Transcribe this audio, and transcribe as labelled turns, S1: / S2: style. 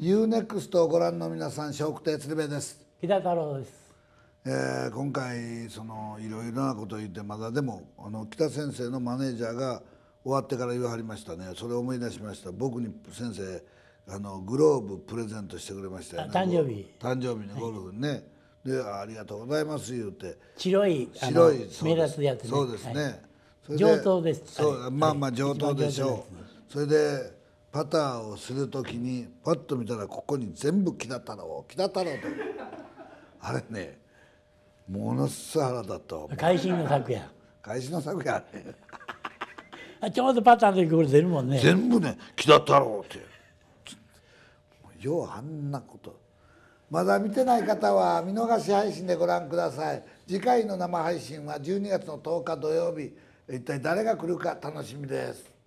S1: UNEXT をご覧の皆さん笑福亭鶴瓶です、
S2: 木田太郎です。
S1: えー今回そのいろいろなことを言ってまだでもあの北先生のマネージャーが終わってから言わはりましたね。それを思い出しました。僕に先生あのグローブプレゼントしてくれましたよね。
S2: あ誕生日。
S1: 誕生日にゴルフにね、であありがとうございます言うて。
S2: 白い
S1: 白い
S2: 目立つやつね。
S1: そうですね、
S2: はい。上等です。
S1: そう、
S2: はい
S1: まあまあ上等でしょう、それでパターをするときにパッと見たらここに全部木田太郎木田太郎と。あれねものすごい腹だった。わ
S2: 会心の作や。
S1: 返しの作や あれ
S2: あちょうどパターンの時これ出るもんね。
S1: 全部ね木田太郎って。ようあんなこと。まだ見てない方は見逃し配信でご覧ください。次回の生配信は12月の10日土曜日。一体誰が来るか楽しみです